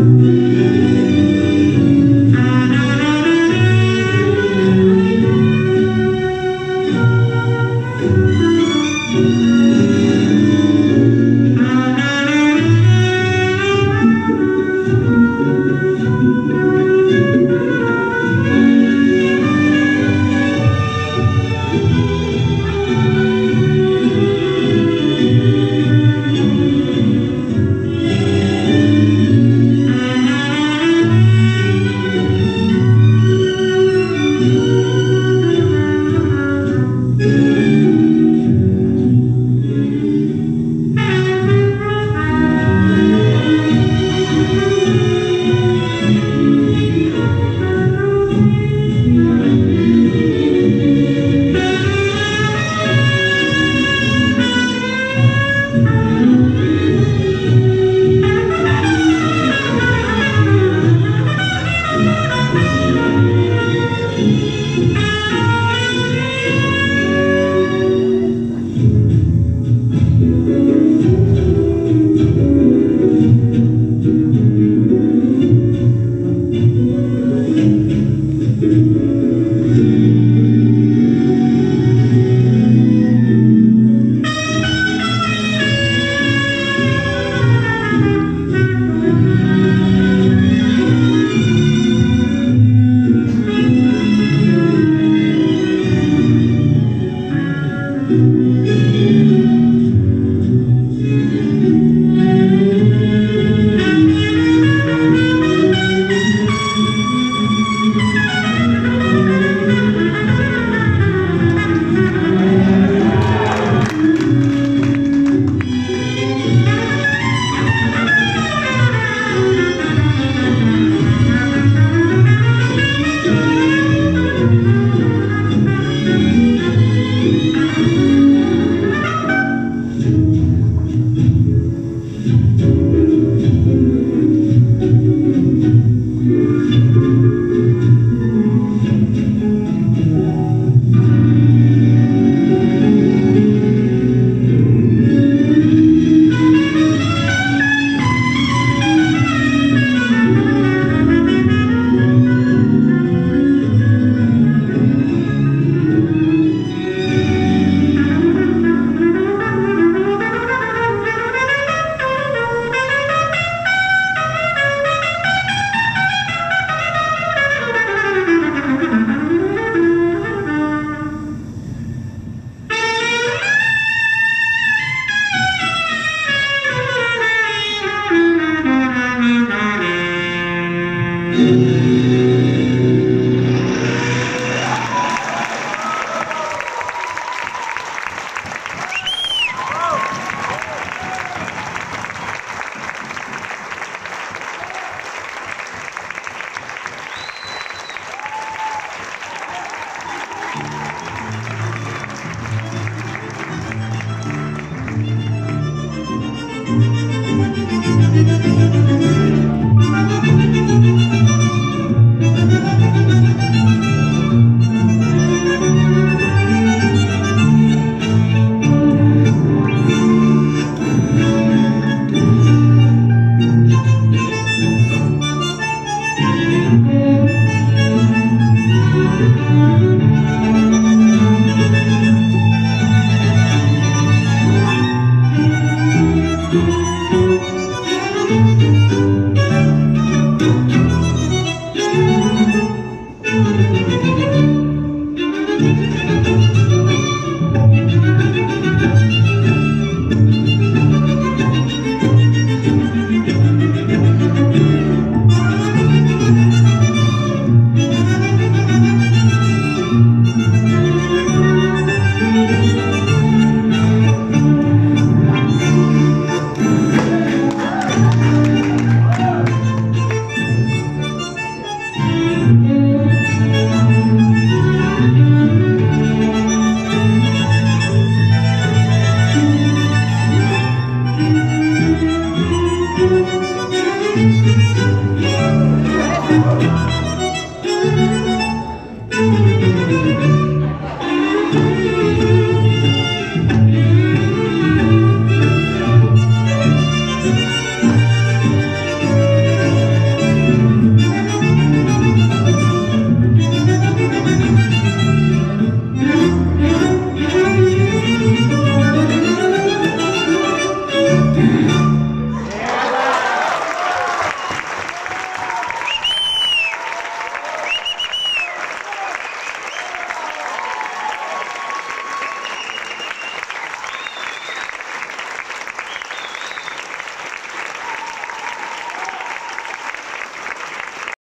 Amen.